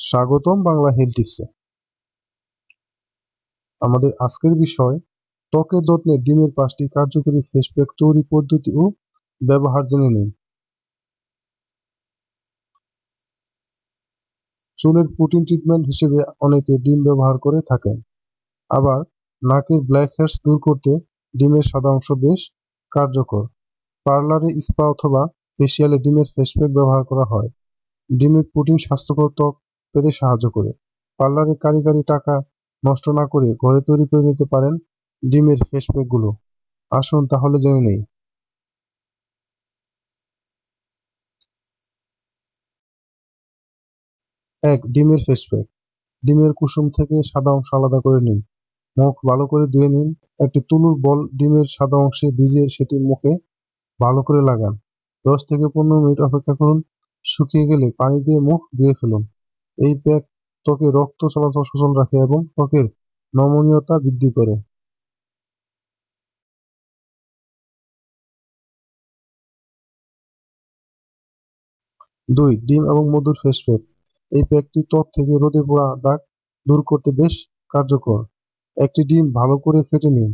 স্বাগতম বাংলা হেলথ টিপসে আমাদের আজকের বিষয়, ত্বকের যত্নে ডিমের পাঁচটি কার্যকরী ফেস প্যাক তৈরি পদ্ধতি ও ব্যবহার জেনে নিন। চুলের প্রোটিন ট্রিটমেন্ট হিসেবে অনেকে ডিম ব্যবহার করে থাকেন। আবার নাকের ব্ল্যাক হেডস দূর করতে ডিমের সাদা অংশ বেশ কার্যকর। পার্লারে স্পা অথবা ফেসিয়ালে ডিমের ফেস প্যাক ব্যবহার করা হয়। ডিমের প্রোটিন স্বাস্থ্যকর ত্বক পেতে সাহায্য করে। পার্লারে কারিগরি টাকা নষ্ট না করে ঘরে তৈরি করে নিতে পারেন ডিমের ফেস প্যাকগুলো। আসুন তাহলে জেনে নেই। এক, ডিমের ফেস প্যাক। ডিমের কুসুম থেকে সাদা অংশ আলাদা করে নিন। মুখ ভালো করে ধুয়ে নিন। একটি তুলুর বল ডিমের সাদা অংশে ভিজিয়ে সেটি মুখে ভালো করে লাগান। দশ থেকে পনেরো মিনিট অপেক্ষা করুন। শুকিয়ে গেলে পানি দিয়ে মুখ ধুয়ে ফেলুন। এই প্যাক ত্বকে রক্ত চলাচল সচল রাখে এবং ত্বকের নমনীয়তা বৃদ্ধি করে। দুই, ডিম এবং মধুর ফেস প্যাক এই প্যাকটি ত্বক থেকে রোদে পোড়া দাগ দূর করতে বেশ কার্যকর। একটি ডিম ভালো করে ফেটে নিন।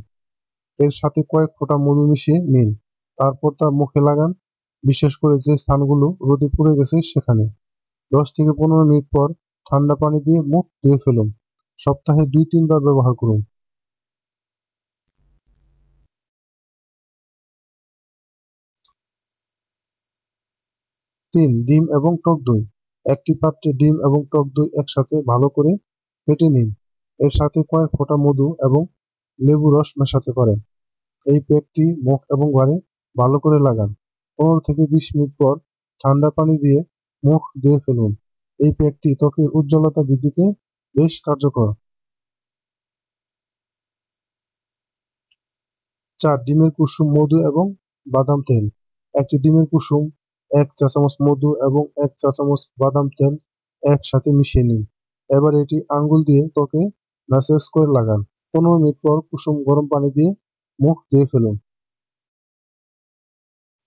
এর সাথে কয়েক ফোঁটা মধু মিশিয়ে নিন। তারপর তা মুখে লাগান। বিশেষ করে যে স্থানগুলো রোদে পুড়ে গেছে সেখানে। দশ থেকে পনেরো মিনিট পর ঠান্ডা পানি দিয়ে মুখ ধুয়ে ফেলুন। সপ্তাহে দুই, তিনবার ব্যবহার করুন। তিন, ডিম এবং টক দই। একটি পাত্রে ডিম এবং টক দই একসাথে ভালো করে ফেটে নিন। এর সাথে কয়েক ফোঁটা মধু এবং লেবু রস মেশাতে পারেন। এই পেটটি মুখ এবং ঘাড়ে ভালো করে লাগান। পনেরো থেকে বিশ মিনিট পর ঠান্ডা পানি দিয়ে মুখ ধুয়ে ফেলুন। এই প্যাকটি ত্বকের উজ্জ্বলতা বৃদ্ধিতে বেশ কার্যকর। চার, ডিমের কুসুম, মধু এবং বাদাম তেল। একটি ডিমের কুসুম, এক চা চামচ মধু এবং এক চা চামচ বাদাম তেল একসাথে মিশিয়ে নিন। এবার এটি আঙ্গুল দিয়ে ত্বকে ম্যাসেজ করে লাগান। পনেরো মিনিট পর কুসুম গরম পানি দিয়ে মুখ ধুয়ে ফেলুন।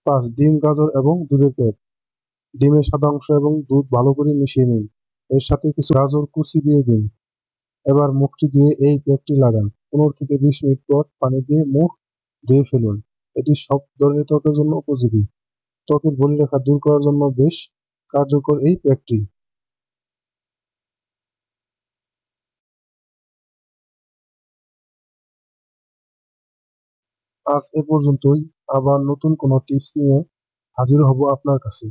পাঁচ, ডিম, গাজর এবং দুধের প্যাক ডিমের সাদা অংশ এবং দুধ ভালো করে মিশিয়ে নিন। এর সাথে কিছু গাজর কুচি দিয়ে দিন। এবার মুখটি ধুয়ে এই প্যাকটি লাগান। পনেরো থেকে বিশ মিনিট পর পানি দিয়ে মুখ ধুয়ে ফেলুন। এটি সব ধরনের ত্বকের জন্য উপযোগী। ত্বকের বলিরেখা দূর করার জন্য বেশ কার্যকর এই প্যাকটি আজ এ পর্যন্তই। আবার নতুন কোনো টিপস নিয়ে হাজির হব আপনার কাছে।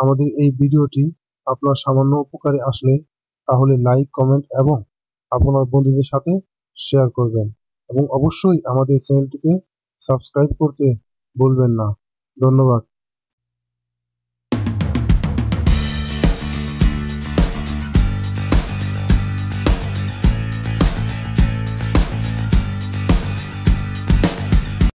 আমাদের এই ভিডিওটি আপনার সামান্য উপকারে আসলে, তাহলে লাইক, কমেন্ট এবং আপনার বন্ধুদের সাথে শেয়ার করবেন। এবং অবশ্যই আমাদের চ্যানেলটিকে সাবস্ক্রাইব করতে বলবেন না। ধন্যবাদ।